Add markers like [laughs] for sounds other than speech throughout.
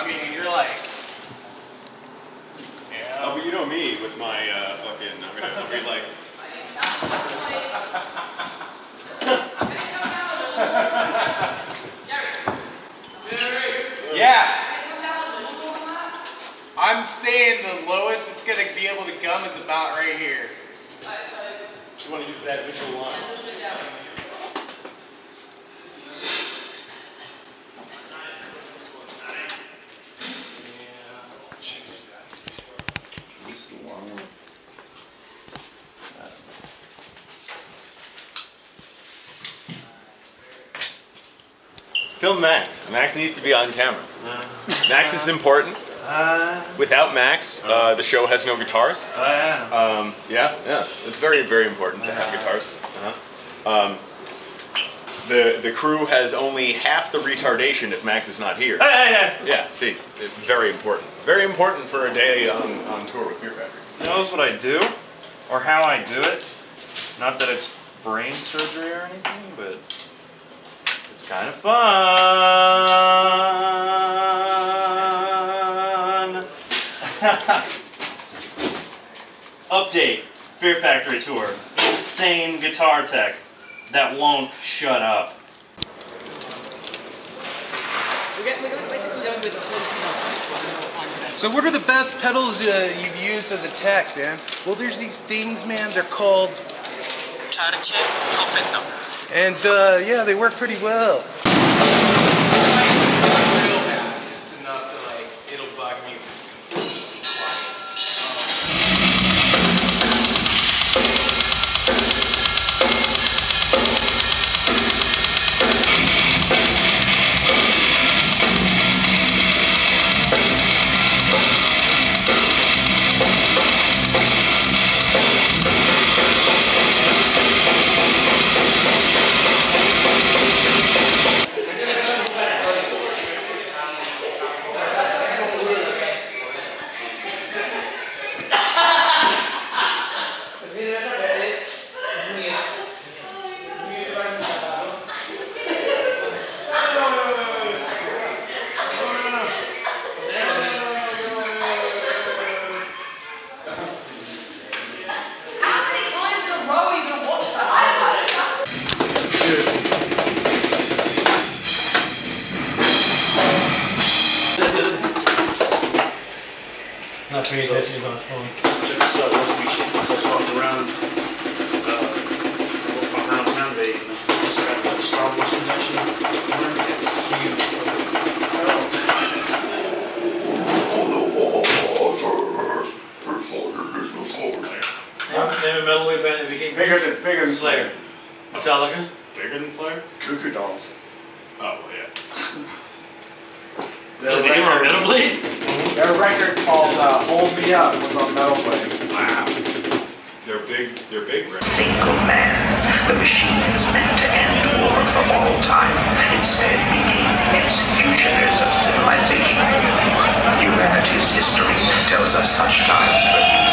I mean, you're like. Yeah. Oh, but you know me with my uh, fucking. I'm gonna, be like. [laughs] yeah. I'm saying the lowest it's gonna be able to gum is about right here. You want to use that visual line? Film Max. Max needs to be on camera. Max is important. Uh, Without Max, uh, the show has no guitars. oh yeah. Um, yeah, yeah, it's very, very important to have guitars. Um, the the crew has only half the retardation if Max is not here. Hey. Yeah, see, it's very important. Very important for a day on, on tour with Fear Factory. Knows what I do, or how I do it. Not that it's brain surgery or anything, but kind of fun. [laughs] Update: Fear Factory tour. Insane guitar tech that won't shut up. We're, get, we're basically going with close enough. That's what we're finding out. So what are the best pedals uh, you've used as a tech, Dan? Well, there's these things, man. They're called. And uh, yeah, they work pretty well. Not paying attention, he's on his phone. Check this out, once we shit ourselves off around, uh, walk around town today, you know, just got the Star Wars convention. Huge. Name, name a Metal Blade band that became Bigger than bigger than Slayer. Metallica. Bigger than Slayer? Goo Goo Dolls. Oh, well, yeah. Their Did they give her a metal blade? Their record called uh, "Hold Me Up" was on Metal Blade. Wow. They're big, they're big, right? single man. The machine was meant to end war for all time. Instead, became the executioners of civilization. Humanity's history tells us such times produce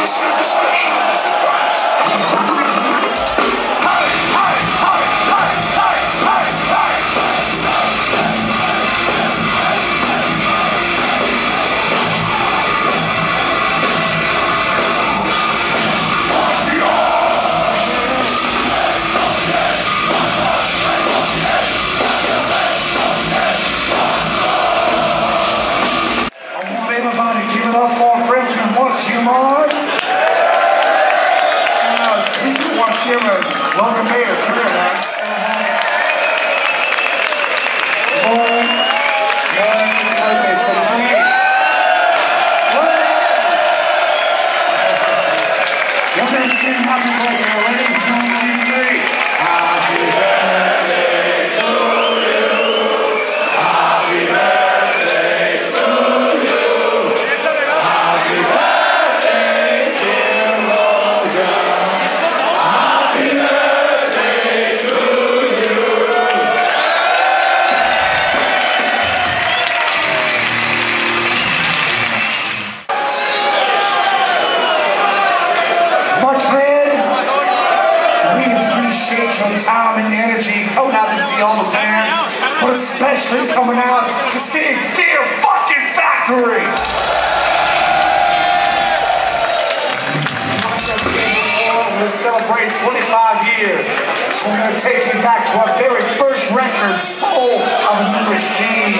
Listener discretion appreciate your time and energy coming out to see all the bands, but especially coming out to see Fear Fucking Factory. We're celebrating 25 years, so we're taking you back to our very first record, Soul of a New Machine.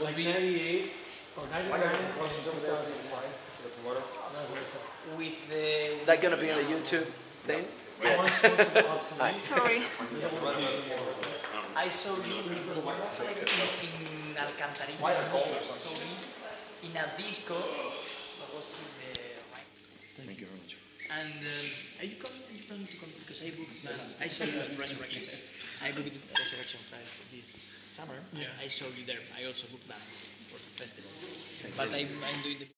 No, but would be 98 or 99 with the That gonna be on the YouTube thing? I'm sorry. I saw you in Alcantarilla, in a disco. that was with the Thank you very much. And um, are you coming? Are you planning to come? Because I booked. I saw you at Resurrection. I booked Resurrection Fest this summer. Yeah. I saw you there. I also booked bands for the festival. But I'm, I'm doing the